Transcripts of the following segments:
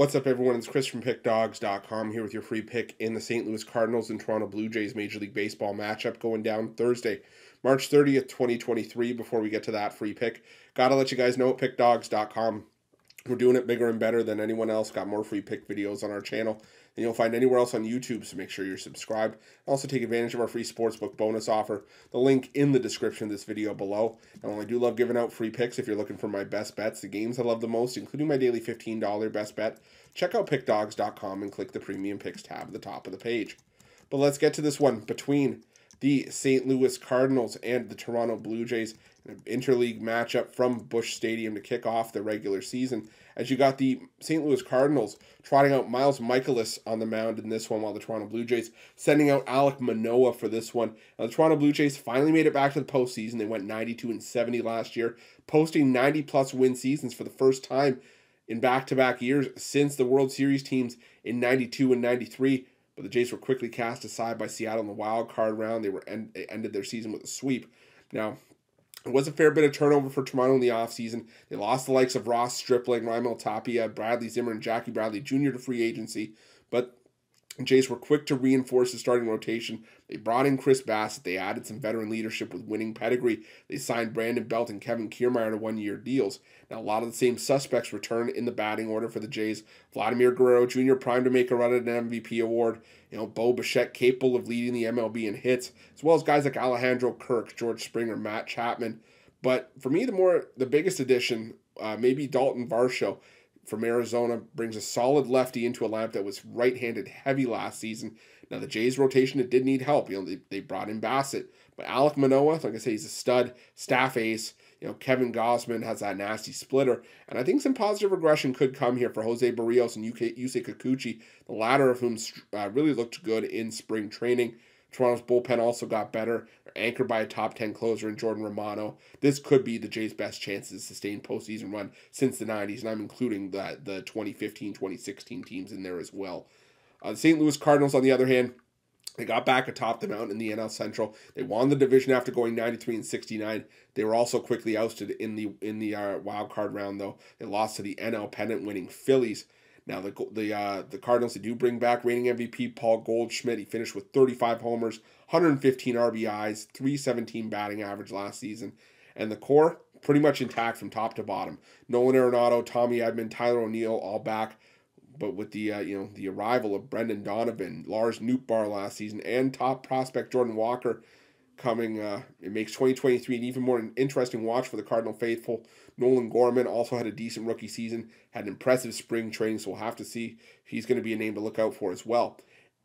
What's up, everyone? It's Chris from PickDawgz.com here with your free pick in the St. Louis Cardinals and Toronto Blue Jays Major League Baseball matchup going down Thursday, March 30th, 2023. Before we get to that free pick, gotta let you guys know at PickDawgz.com we're doing it bigger and better than anyone else. Got more free pick videos on our channel than you'll find anywhere else on YouTube, so make sure you're subscribed. Also, take advantage of our free sportsbook bonus offer. The link in the description of this video below. And I do love giving out free picks if you're looking for my best bets, the games I love the most, including my daily $15 best bet. Check out pickdawgz.com and click the premium picks tab at the top of the page. But let's get to this one between the St. Louis Cardinals and the Toronto Blue Jays an interleague matchup from Busch Stadium to kick off the regular season. As you got the St. Louis Cardinals trotting out Miles Mikolas on the mound in this one, while the Toronto Blue Jays sending out Alek Manoah for this one. Now, the Toronto Blue Jays finally made it back to the postseason. They went 92 and 70 last year, posting 90 plus win seasons for the first time in back to back years since the World Series teams in 92 and 93. But the Jays were quickly cast aside by Seattle in the wild card round. They were end, they ended their season with a sweep. Now, it was a fair bit of turnover for Toronto in the offseason. They lost the likes of Ross Stripling, Raimel Tapia, Bradley Zimmer, and Jackie Bradley Jr. to free agency, but Jays were quick to reinforce the starting rotation. They brought in Chris Bassitt. They added some veteran leadership with winning pedigree. They signed Brandon Belt and Kevin Kiermaier to one year deals. Now, a lot of the same suspects return in the batting order for the Jays. Vladimir Guerrero Jr. primed to make a run at an MVP award. You know, Bo Bichette capable of leading the MLB in hits, as well as guys like Alejandro Kirk, George Springer, Matt Chapman. But for me, the more the biggest addition, uh, maybe Dalton Varsho from Arizona brings a solid lefty into a lineup that was right-handed heavy last season. Now the Jays rotation it did need help. You know they, they brought in Bassitt, but Alek Manoah, like I say, he's a stud, staff ace. You know Kevin Gausman has that nasty splitter, and I think some positive regression could come here for Jose Berrios and UK, Yusei Kikuchi, the latter of whom uh, really looked good in spring training. Toronto's bullpen also got better, anchored by a top 10 closer in Jordan Romano. This could be the Jays' best chance to sustain postseason run since the 90s, and I'm including the, the 2015 2016 teams in there as well. Uh, the St. Louis Cardinals, on the other hand, they got back atop the mountain in the NL Central. They won the division after going 93 and 69. They were also quickly ousted in the in the uh, wild card round, though. They lost to the NL pennant winning Phillies. Now the the uh, the Cardinals they do bring back reigning MVP Paul Goldschmidt. He finished with 35 homers, 115 RBIs, 317 batting average last season, and the core pretty much intact from top to bottom. Nolan Arenado, Tommy Edman, Tyler O'Neill all back, but with the uh, you know the arrival of Brendan Donovan, Lars Nootbaar last season, and top prospect Jordan Walker coming. Uh, it makes 2023 an even more interesting watch for the Cardinal faithful. Nolan Gorman also had a decent rookie season, had an impressive spring training, so we'll have to see he's going to be a name to look out for as well.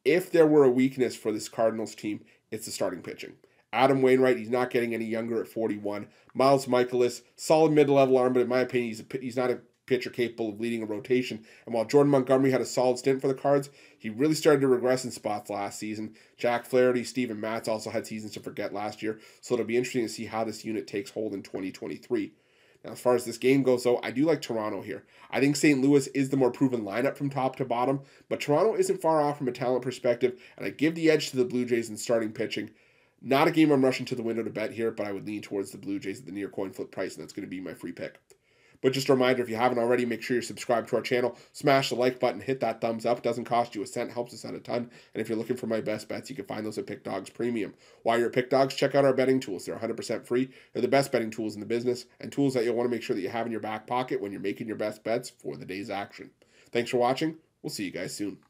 If there were a weakness for this Cardinals team, it's the starting pitching. Adam Wainwright, he's not getting any younger at 41. Miles Mikolas, solid mid-level arm, but in my opinion, he's, a, he's not a pitcher capable of leading a rotation. And while Jordan Montgomery had a solid stint for the Cards, he really started to regress in spots last season. Jack Flaherty, Steven Matz also had seasons to forget last year, so it'll be interesting to see how this unit takes hold in 2023. Now, as far as this game goes, though, I do like Toronto here. I think St. Louis is the more proven lineup from top to bottom, but Toronto isn't far off from a talent perspective, and I give the edge to the Blue Jays in starting pitching. Not a game I'm rushing to the window to bet here, but I would lean towards the Blue Jays at the near coin flip price, and that's going to be my free pick. But just a reminder, if you haven't already, make sure you're subscribed to our channel. Smash the like button, hit that thumbs up. Doesn't cost you a cent, helps us out a ton. And if you're looking for my best bets, you can find those at Pick Dawgz Premium. While you're at Pick Dawgz, check out our betting tools. They're 100% free. They're the best betting tools in the business and tools that you'll want to make sure that you have in your back pocket when you're making your best bets for the day's action. Thanks for watching. We'll see you guys soon.